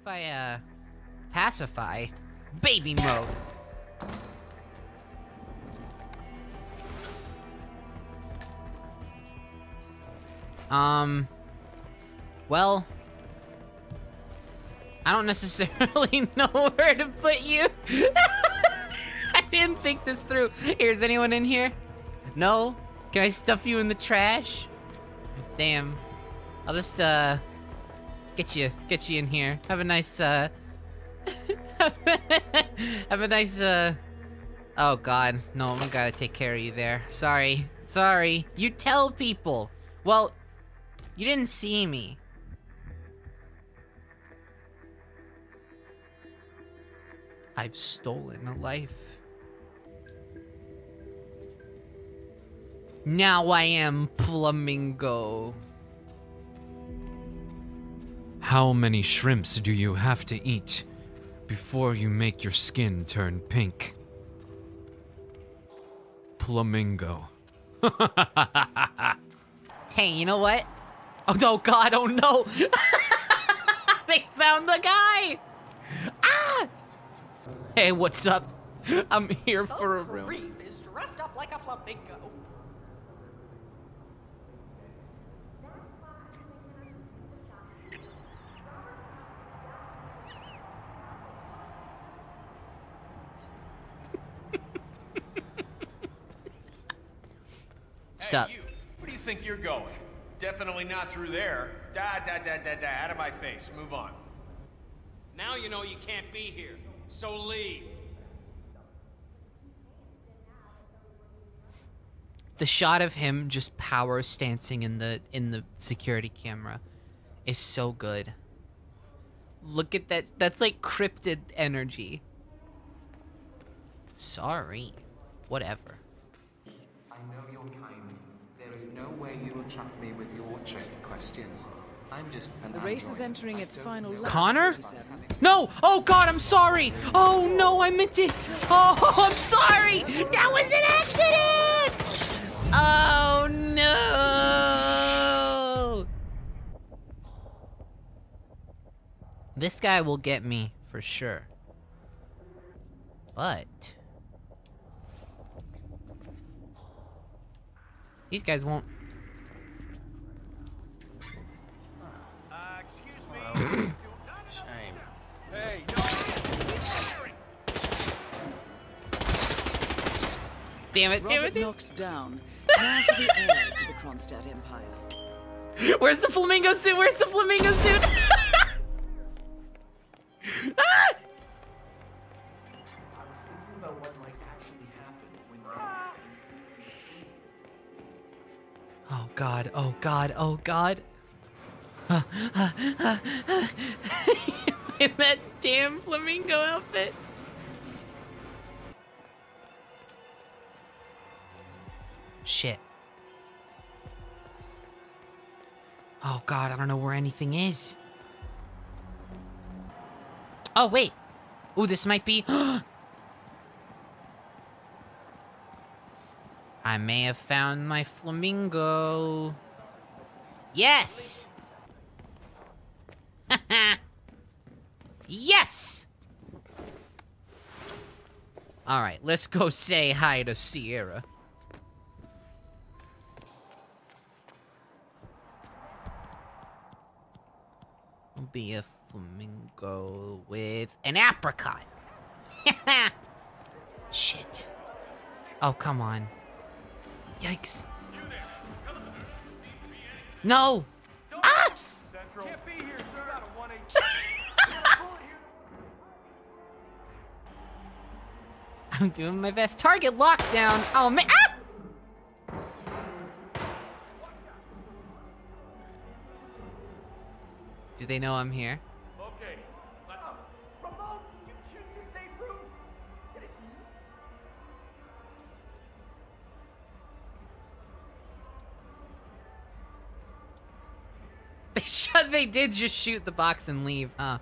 if I, uh, pacify? Baby mode. Um, well, I don't necessarily know where to put you. I didn't think this through. Here, is anyone in here? No? Can I stuff you in the trash? Damn. I'll just, uh, get you, get you in here. Have a nice, uh, have a nice, uh, oh god. No, I'm gotta take care of you there. Sorry. Sorry. You tell people. Well, you didn't see me. I've stolen a life. Now I am Flamingo. How many shrimps do you have to eat before you make your skin turn pink? Flamingo. Hey, you know what? Oh, no, God, oh no! they found the guy! Ah! Hey, what's up? I'm here Some for a room. creep is dressed up like a flamingo. What's hey, up? you. Where do you think you're going? Definitely not through there. Da da da da da. Out of my face. Move on. Now you know you can't be here, so leave. The shot of him just power stancing in the in the security camera is so good. Look at that. That's like cryptid energy. Sorry. Whatever. I know your kind. There is no way you will trap me with your trick questions. I'm just an The race is entering its final lap. Connor? No! Oh god, I'm sorry! Oh no, I meant to. Oh, I'm sorry! That was an accident! Oh no! This guy will get me for sure. But. These guys won't. Shame. Damn it, damn it, Robert damn Knox down. Now for the heir to the Kronstadt Empire. it. Where's the flamingo suit? Where's the flamingo suit? ah! about what might actually happen when Oh god, oh god, In that damn flamingo outfit. Shit. Oh god, I don't know where anything is. Oh wait. Ooh, this might be I may have found my flamingo. Yes! yes! Alright, let's go say hi to Sierra. I'll be a flamingo with an apricot. Shit. Oh, come on. Yikes. No! Ah! I'm doing my best. Target lockdown. Oh man. Ah! Do they know I'm here? Okay. Ramon, you choose the safe room. It is They shut. They did just shoot the box and leave, huh?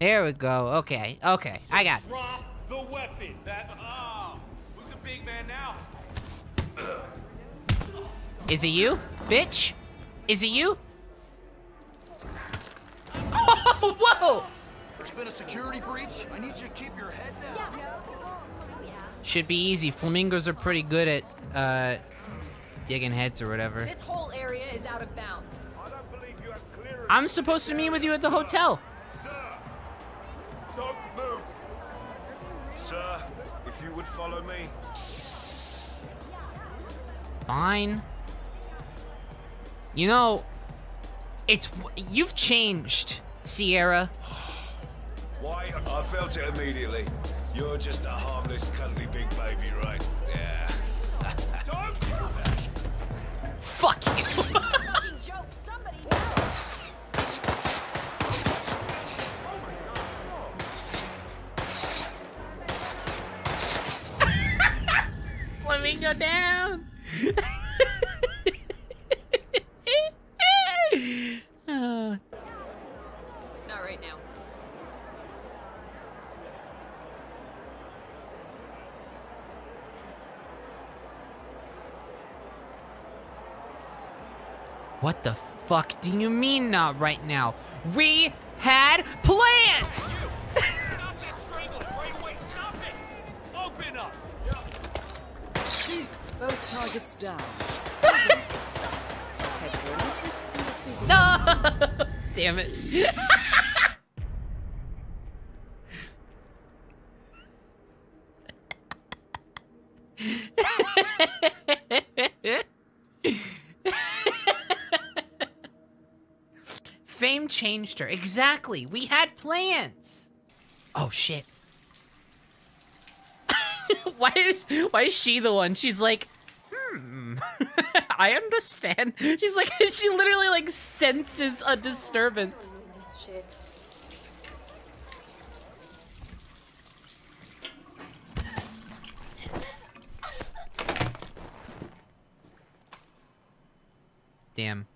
There we go. Okay. Okay. I got this. The weapon. That. Ah. Who's the big man now? Is it you, bitch? Is it you? Oh, Whoa! There's been a security breach. I need you to keep your head down. Should be easy. Flamingos are pretty good at uh, digging heads or whatever. This whole area is out of bounds. I'm supposed to meet with you at the hotel. If you would follow me. Fine. You know, it's you've changed, Sierra. Why? I felt it immediately. You're just a harmless, cuddly big baby, right? Yeah. Don't do that. Fuck you. Fucking joke. Somebody knows. Flamingo down. Oh, Not right now. what the fuck do you mean not right now? We had plans. Both targets down. No! Damn it. Fame changed her. Exactly. We had plans. Oh shit. why is why is she the one? She's like. I understand. She's like she literally like senses a disturbance. Damn.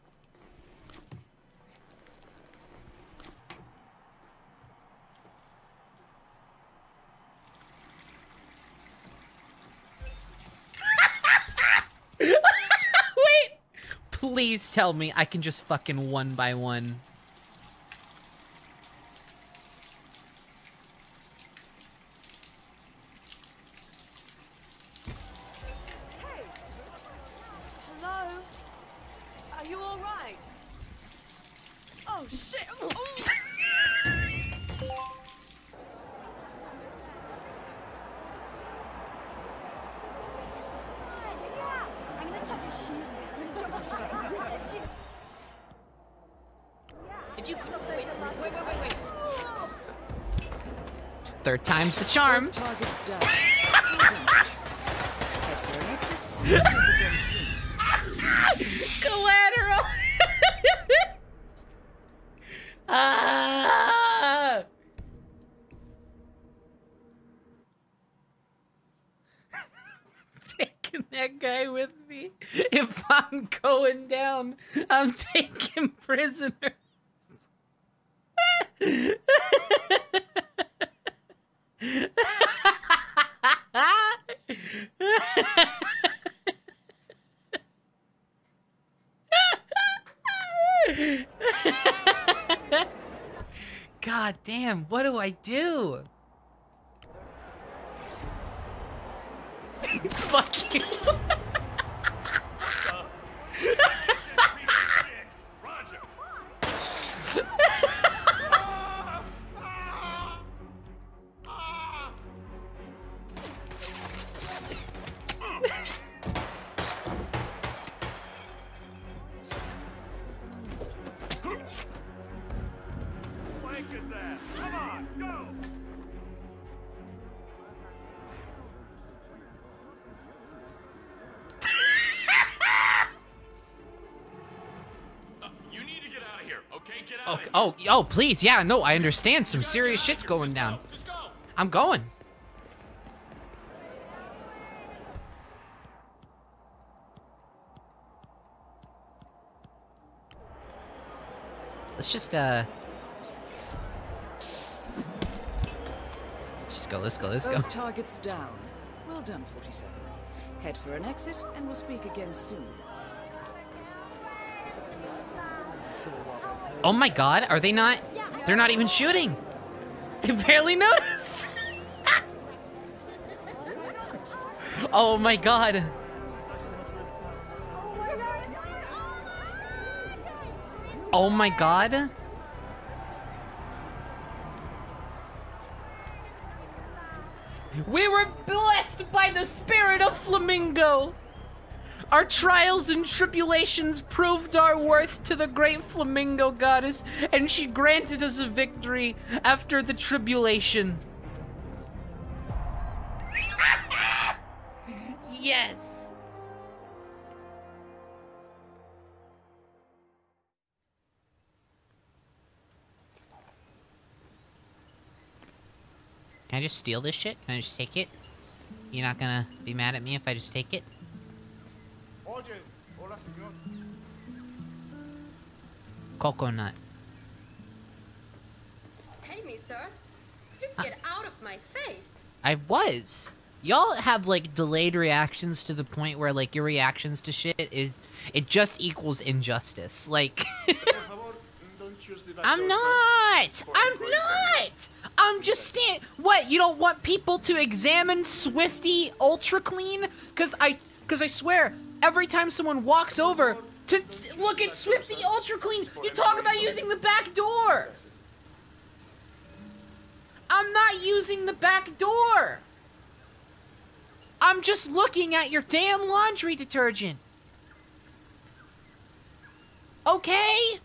Wait! Please tell me I can just fucking one by one. You could wait, wait, wait, wait, wait. Third time's the charm. Targets done, Fox. Head for an exit and we'll speak again soon. Collateral. ah! Taking that guy with me. If I'm going down, I'm taking prisoners. God damn, what do I do? Fuck you. Oh, oh, please, yeah, no, I understand. Some serious shit's going down. I'm going. Let's just, uh... Let's just go, let's go, let's go. Both targets down. Well done, 47. Head for an exit and we'll speak again soon. Oh my god, are they not... They're not even shooting. They barely noticed. oh my god. Oh my god. We were blessed by the spirit of Flamingo. Our trials and tribulations proved our worth to the great Flamingo goddess, and she granted us a victory after the tribulation. yes. Can I just steal this shit? Can I just take it? You're not gonna be mad at me if I just take it? Coconut. Hey, mister. Please get ah. out of my face. I was. Y'all have like delayed reactions to the point where like your reactions to shit is it just equals injustice. Like I'm not. I'm not. I'm just stand. What? You don't want people to examine Swifty Ultra Clean? Cause I, cause I swear, every time someone walks over to look at Swifty Ultra Clean, you talk about using the back door. I'm not using the back door. I'm just looking at your damn laundry detergent. Okay?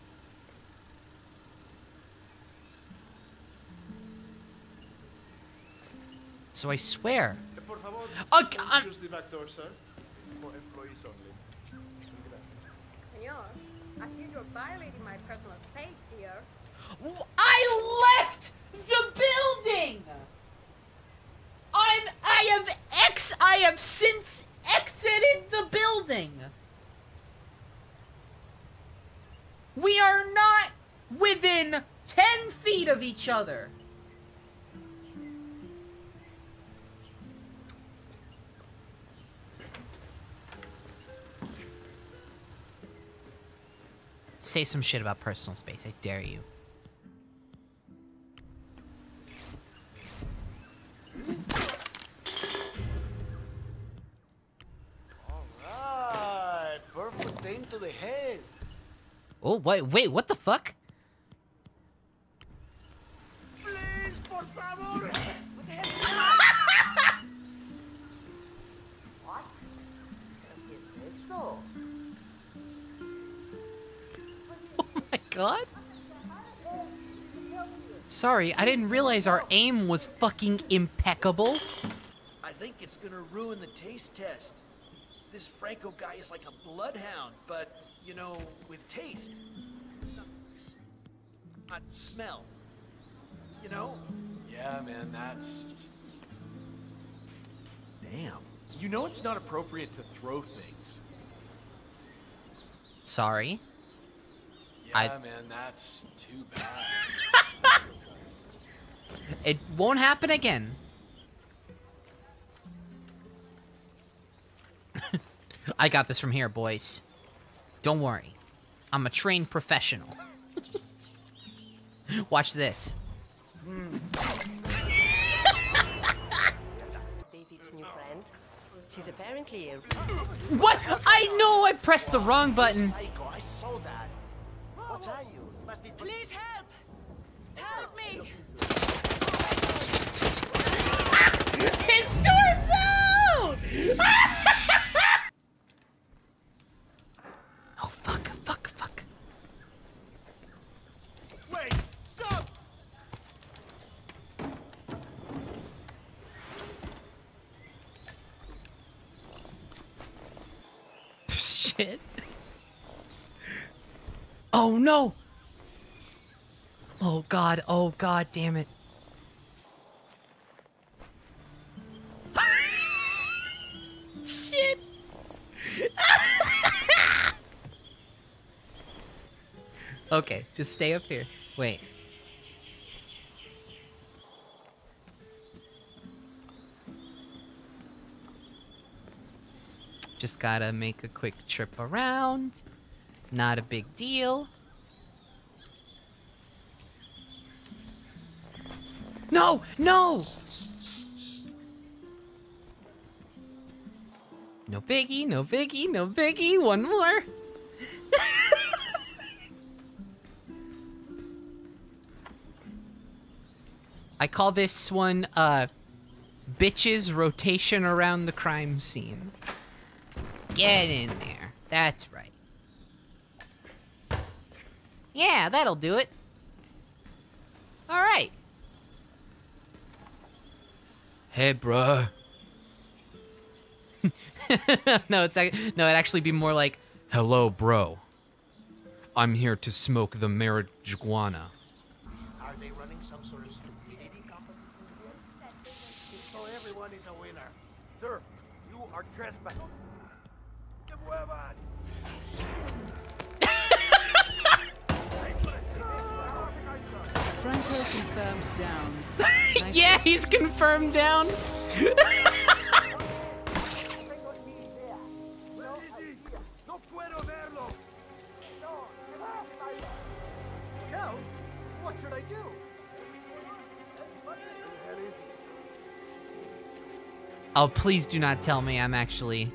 So I swear. Uh, I'm- Use the back door, sir. For employees only. Senor, I feel you're violating my personal space here. I left the building. I'm. I have ex. I have since exited the building. We are not within ten feet of each other. Say some shit about personal space. I dare you. Alright, perfect aim to the head. Oh wait, wait, what the fuck? Please, por favor. God. Sorry, I didn't realize our aim was fucking impeccable. I think it's gonna ruin the taste test. This Franco guy is like a bloodhound, but, you know, with taste. Not smell. You know? Yeah, man, that's. Damn. You know it's not appropriate to throw things. Sorry. Yeah, I- man, that's too bad. It won't happen again. I got this from here, boys. Don't worry. I'm a trained professional. Watch this. David's new friend. She's apparently a What? I know I pressed the wrong button. What are you? you Must be Please help! Help me! His torso! oh fuck! Fuck! Fuck! Wait, stop! Shit. Oh no! Oh god, oh god damn it. Shit! okay, just stay up here. Wait. Just gotta make a quick trip around. Not a big deal. No, no! No biggie, no biggie, no biggie. One more. I call this one, uh, bitches rotation around the crime scene. Get in there. That's right. Yeah, that'll do it. All right. Hey, bro. no, it's ac- no, it'd actually be more like, Hello, bro. I'm here to smoke the marijuana. Are they running some sort of stupidity competition here? So everyone is a winner. Sir, you are trespassing. Franco confirmed down. Nice yeah, he's confirmed down. No puedo verlo. Joe, what should I do? Oh, please do not tell me I'm actually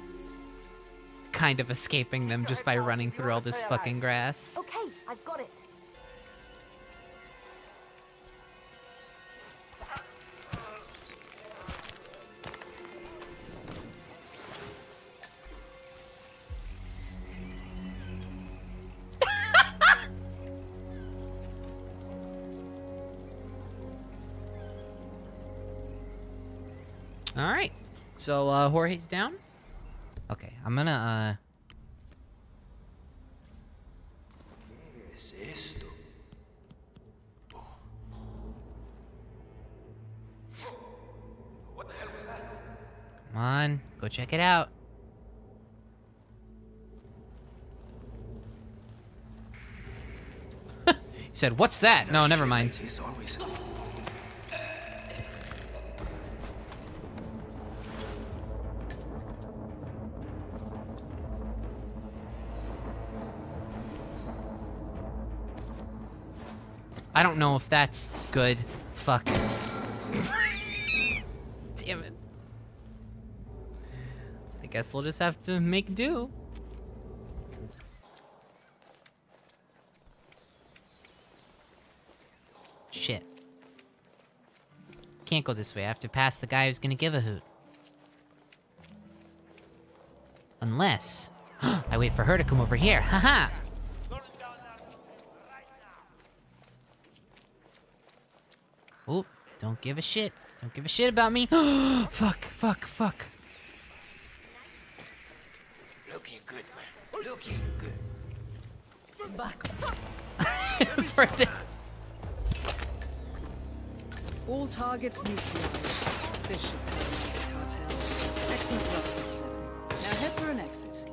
kind of escaping them just by running through all this fucking grass. Okay, I've got it. So uh Jorge's down. Okay, I'm gonna uh es esto? come on, go check it out. he said, "What's that?" No, never mind. I don't know if that's good. Fuck. Damn it. I guess we'll just have to make do. Shit. Can't go this way. I have to pass the guy who's gonna give a hoot. Unless... I wait for her to come over here. Haha! Oop, don't give a shit. Don't give a shit about me. fuck, fuck, fuck. Looking good, man. Looking good. Back. It's worth it. All targets neutralized. This should punish the cartel. Excellent work, 47. Now head for an exit.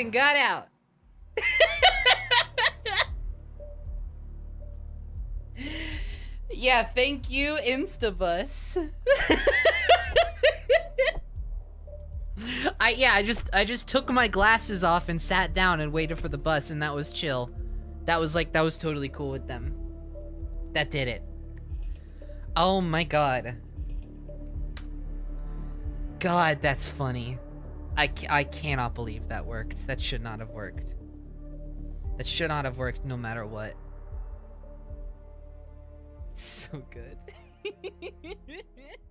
And got out. yeah, thank you, Instabus. I yeah, I just I just took my glasses off and sat down and waited for the bus and that was chill. That was like that was totally cool with them. That did it. Oh my god. God, that's funny. I, I cannot believe that worked. That should not have worked. That should not have worked no matter what. so good.